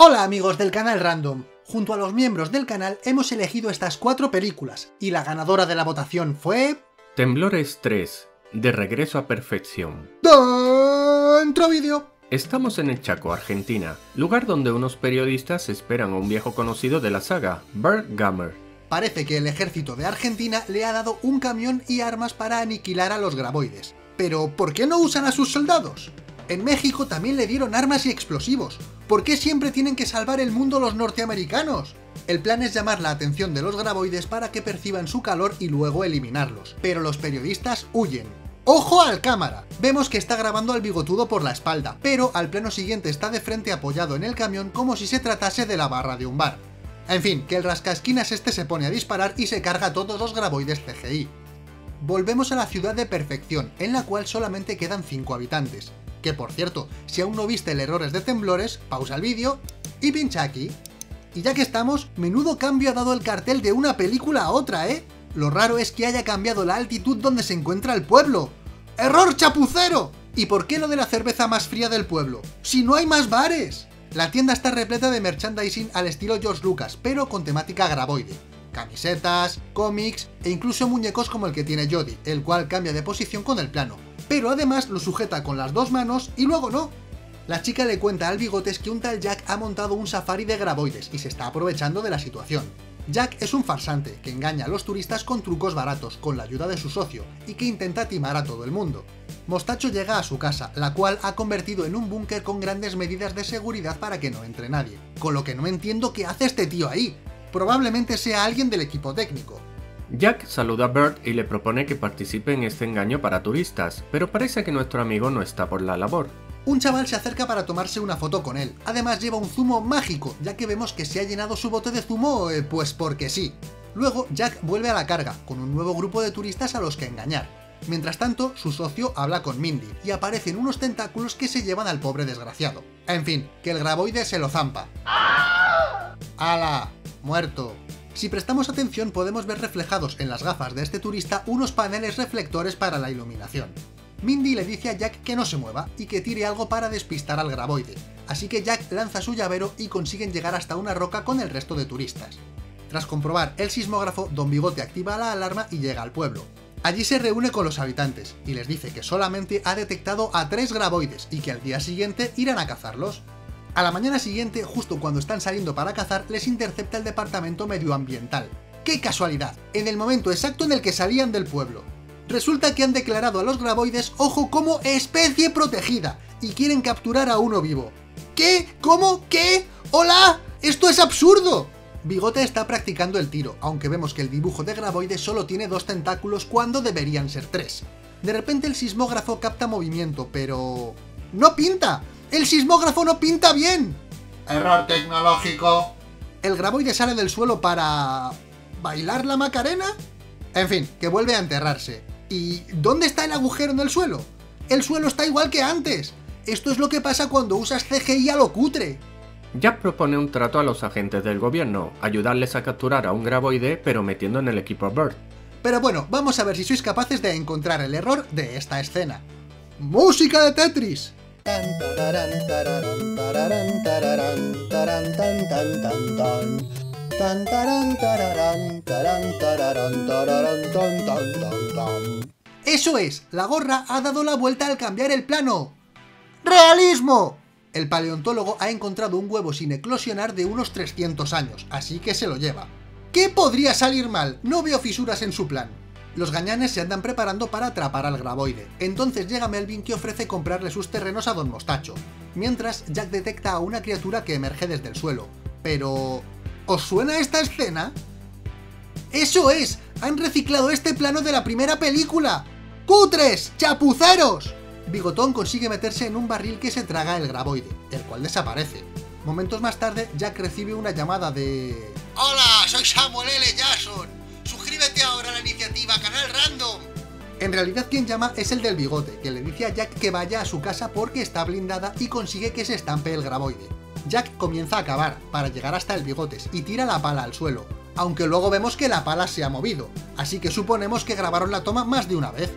Hola amigos del canal Random. Junto a los miembros del canal hemos elegido estas cuatro películas, y la ganadora de la votación fue... Temblores 3, de regreso a perfección. Dentro vídeo. Estamos en el Chaco, Argentina, lugar donde unos periodistas esperan a un viejo conocido de la saga, Bert Gummer. Parece que el ejército de Argentina le ha dado un camión y armas para aniquilar a los graboides. Pero, ¿por qué no usan a sus soldados? En México también le dieron armas y explosivos. ¿Por qué siempre tienen que salvar el mundo los norteamericanos? El plan es llamar la atención de los graboides para que perciban su calor y luego eliminarlos. Pero los periodistas huyen. ¡Ojo al cámara! Vemos que está grabando al bigotudo por la espalda, pero al plano siguiente está de frente apoyado en el camión como si se tratase de la barra de un bar. En fin, que el rascasquinas este se pone a disparar y se carga a todos los graboides CGI. Volvemos a la ciudad de perfección, en la cual solamente quedan 5 habitantes. Que por cierto, si aún no viste el errores de temblores, pausa el vídeo y pincha aquí. Y ya que estamos, menudo cambio ha dado el cartel de una película a otra, ¿eh? Lo raro es que haya cambiado la altitud donde se encuentra el pueblo. ¡Error chapucero! ¿Y por qué lo de la cerveza más fría del pueblo? ¡Si no hay más bares! La tienda está repleta de merchandising al estilo George Lucas, pero con temática graboide. Camisetas, cómics e incluso muñecos como el que tiene Jody, el cual cambia de posición con el plano, pero además lo sujeta con las dos manos y luego no. La chica le cuenta al bigotes que un tal Jack ha montado un safari de graboides y se está aprovechando de la situación. Jack es un farsante que engaña a los turistas con trucos baratos, con la ayuda de su socio, y que intenta timar a todo el mundo. Mostacho llega a su casa, la cual ha convertido en un búnker con grandes medidas de seguridad para que no entre nadie. Con lo que no entiendo qué hace este tío ahí. Probablemente sea alguien del equipo técnico. Jack saluda a Bert y le propone que participe en este engaño para turistas, pero parece que nuestro amigo no está por la labor. Un chaval se acerca para tomarse una foto con él. Además lleva un zumo mágico, ya que vemos que se ha llenado su bote de zumo, eh, pues porque sí. Luego, Jack vuelve a la carga, con un nuevo grupo de turistas a los que engañar. Mientras tanto, su socio habla con Mindy, y aparecen unos tentáculos que se llevan al pobre desgraciado. En fin, que el graboide se lo zampa. ¡Hala! Muerto. Si prestamos atención podemos ver reflejados en las gafas de este turista unos paneles reflectores para la iluminación. Mindy le dice a Jack que no se mueva y que tire algo para despistar al graboide, así que Jack lanza su llavero y consiguen llegar hasta una roca con el resto de turistas. Tras comprobar el sismógrafo, Don Bigote activa la alarma y llega al pueblo. Allí se reúne con los habitantes y les dice que solamente ha detectado a tres graboides y que al día siguiente irán a cazarlos. A la mañana siguiente, justo cuando están saliendo para cazar, les intercepta el departamento medioambiental. ¡Qué casualidad! En el momento exacto en el que salían del pueblo. Resulta que han declarado a los graboides, ojo, como especie protegida, y quieren capturar a uno vivo. ¿Qué? ¿Cómo? ¿Qué? ¡Hola! ¡Esto es absurdo! Bigote está practicando el tiro, aunque vemos que el dibujo de graboide solo tiene dos tentáculos cuando deberían ser tres. De repente el sismógrafo capta movimiento, pero... ¡No pinta! ¡El sismógrafo no pinta bien! Error tecnológico. ¿El graboide sale del suelo para... bailar la macarena? En fin, que vuelve a enterrarse. ¿Y dónde está el agujero en el suelo? El suelo está igual que antes. Esto es lo que pasa cuando usas CGI a lo cutre. Jack propone un trato a los agentes del gobierno, ayudarles a capturar a un graboide pero metiendo en el equipo a Bert. Pero bueno, vamos a ver si sois capaces de encontrar el error de esta escena. ¡Música de Tetris! Eso es, la gorra ha dado la vuelta al cambiar el plano. ¡Realismo! El paleontólogo ha encontrado un huevo sin eclosionar de unos 300 años, así que se lo lleva. ¿Qué podría salir mal? No veo fisuras en su plan. Los gañanes se andan preparando para atrapar al graboide. Entonces llega Melvin que ofrece comprarle sus terrenos a Don Mostacho. Mientras, Jack detecta a una criatura que emerge desde el suelo. Pero... ¿Os suena esta escena? ¡Eso es! ¡Han reciclado este plano de la primera película! ¡Cutres! ¡Chapuceros! Bigotón consigue meterse en un barril que se traga el graboide, el cual desaparece. Momentos más tarde, Jack recibe una llamada de... Hola, soy Samuel L. Jackson. Suscríbete ahora a la iniciativa Canal Random. En realidad quien llama es el del bigote, que le dice a Jack que vaya a su casa porque está blindada y consigue que se estampe el graboide. Jack comienza a cavar para llegar hasta el bigotes y tira la pala al suelo, aunque luego vemos que la pala se ha movido, así que suponemos que grabaron la toma más de una vez.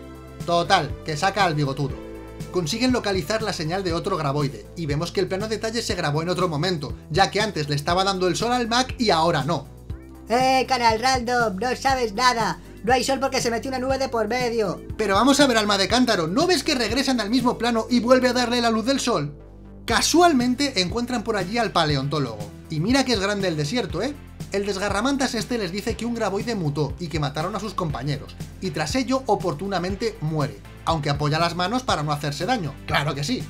Total, que saca al bigotudo. consiguen localizar la señal de otro graboide, y vemos que el plano detalle se grabó en otro momento, ya que antes le estaba dando el sol al Mac y ahora no. ¡Eh, canal random! ¡No sabes nada! No hay sol porque se metió una nube de por medio. Pero vamos a ver, alma de cántaro, ¿no ves que regresan al mismo plano y vuelve a darle la luz del sol? Casualmente encuentran por allí al paleontólogo. Y mira que es grande el desierto, ¿eh? El desgarramantas este les dice que un graboide mutó y que mataron a sus compañeros, y tras ello oportunamente muere, aunque apoya las manos para no hacerse daño, claro que sí.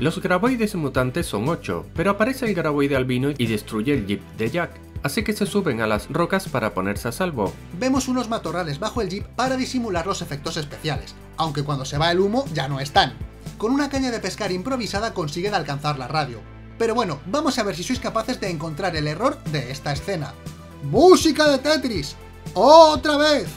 Los graboides mutantes son 8, pero aparece el graboide albino y destruye el jeep de Jack, así que se suben a las rocas para ponerse a salvo. Vemos unos matorrales bajo el jeep para disimular los efectos especiales, aunque cuando se va el humo ya no están. Con una caña de pescar improvisada consiguen alcanzar la radio, pero bueno, vamos a ver si sois capaces de encontrar el error de esta escena. ¡Música de Tetris! ¡Otra vez!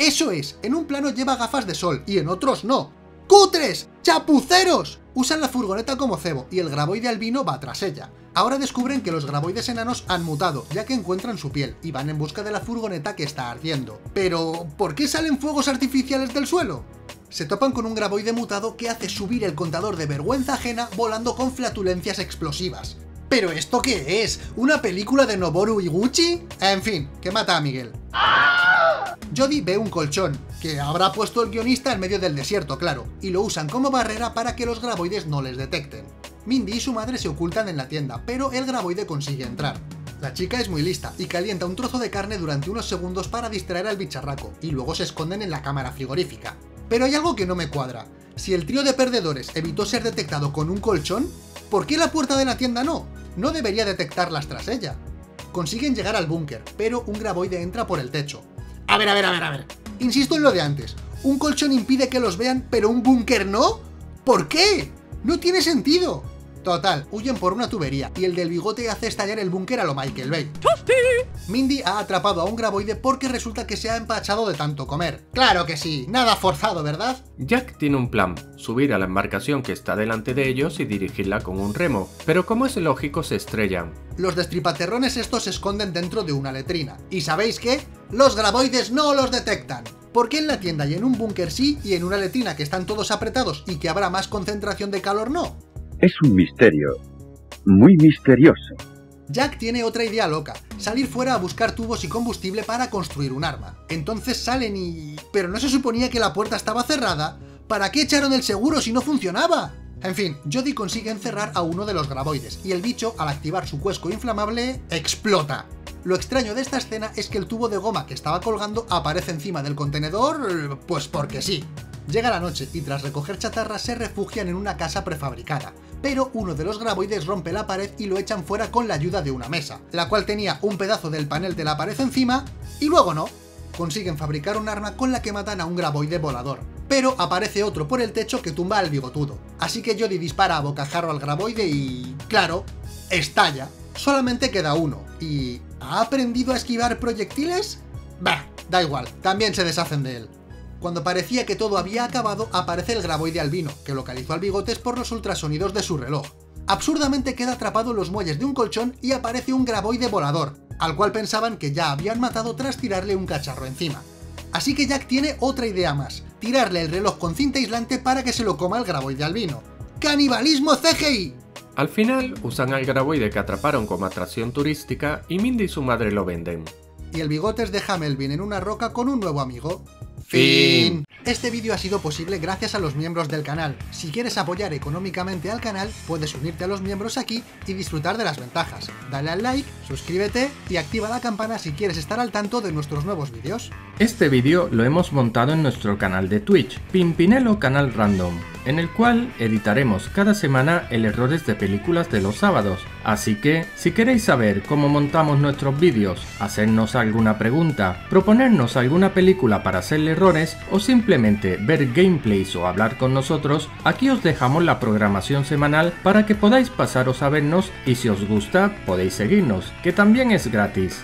Eso es, en un plano lleva gafas de sol y en otros no. ¡Cutres! ¡Chapuceros! Usan la furgoneta como cebo y el graboide albino va tras ella. Ahora descubren que los graboides enanos han mutado, ya que encuentran su piel y van en busca de la furgoneta que está ardiendo. Pero, ¿por qué salen fuegos artificiales del suelo? Se topan con un graboide mutado que hace subir el contador de vergüenza ajena volando con flatulencias explosivas. ¿Pero esto qué es? ¿Una película de Noboru Iguchi? En fin, que mata a Miguel. Jody ve un colchón, que habrá puesto el guionista en medio del desierto, claro, y lo usan como barrera para que los graboides no les detecten. Mindy y su madre se ocultan en la tienda, pero el graboide consigue entrar. La chica es muy lista y calienta un trozo de carne durante unos segundos para distraer al bicharraco, y luego se esconden en la cámara frigorífica. Pero hay algo que no me cuadra. Si el trío de perdedores evitó ser detectado con un colchón, ¿por qué la puerta de la tienda no? No debería detectarlas tras ella. Consiguen llegar al búnker, pero un graboide entra por el techo. A ver, a ver, a ver, a ver. Insisto en lo de antes. Un colchón impide que los vean, pero un búnker no. ¿Por qué? No tiene sentido. Total, huyen por una tubería y el del bigote hace estallar el búnker a lo Michael Bay. Mindy ha atrapado a un graboide porque resulta que se ha empachado de tanto comer. Claro que sí, nada forzado, ¿verdad? Jack tiene un plan, subir a la embarcación que está delante de ellos y dirigirla con un remo, pero como es lógico se estrellan. Los destripaterrones estos se esconden dentro de una letrina. ¿Y sabéis qué? Los graboides no los detectan. ¿Por qué en la tienda y en un búnker sí y en una letrina que están todos apretados y que habrá más concentración de calor no? Es un misterio. Muy misterioso. Jack tiene otra idea loca, salir fuera a buscar tubos y combustible para construir un arma. Entonces salen y... ¿Pero no se suponía que la puerta estaba cerrada? ¿Para qué echaron el seguro si no funcionaba? En fin, Jody consigue encerrar a uno de los graboides, y el bicho, al activar su cuesco inflamable, explota. Lo extraño de esta escena es que el tubo de goma que estaba colgando aparece encima del contenedor, pues porque sí. Llega la noche y tras recoger chatarra se refugian en una casa prefabricada, pero uno de los graboides rompe la pared y lo echan fuera con la ayuda de una mesa, la cual tenía un pedazo del panel de la pared encima, y luego no. Consiguen fabricar un arma con la que matan a un graboide volador, pero aparece otro por el techo que tumba al bigotudo. Así que Jody dispara a bocajarro al graboide y... claro, estalla. Solamente queda uno, y... ¿ha aprendido a esquivar proyectiles? Bah, da igual, también se deshacen de él. Cuando parecía que todo había acabado, aparece el graboide albino, que localizó al bigotes por los ultrasonidos de su reloj. Absurdamente queda atrapado en los muelles de un colchón y aparece un graboide volador, al cual pensaban que ya habían matado tras tirarle un cacharro encima. Así que Jack tiene otra idea más, tirarle el reloj con cinta aislante para que se lo coma el graboide albino. ¡Canibalismo CGI! Al final, usan al graboide que atraparon como atracción turística y Mindy y su madre lo venden. Y el bigotes deja a Melvin en una roca con un nuevo amigo. Fin. Este vídeo ha sido posible gracias a los miembros del canal. Si quieres apoyar económicamente al canal, puedes unirte a los miembros aquí y disfrutar de las ventajas. Dale al like, suscríbete y activa la campana si quieres estar al tanto de nuestros nuevos vídeos. Este vídeo lo hemos montado en nuestro canal de Twitch, Pimpinelo Canal Random, en el cual editaremos cada semana el errores de películas de los sábados. Así que, si queréis saber cómo montamos nuestros vídeos, hacernos alguna pregunta, proponernos alguna película para hacerle errores o simplemente ver gameplays o hablar con nosotros, aquí os dejamos la programación semanal para que podáis pasaros a vernos y si os gusta podéis seguirnos, que también es gratis.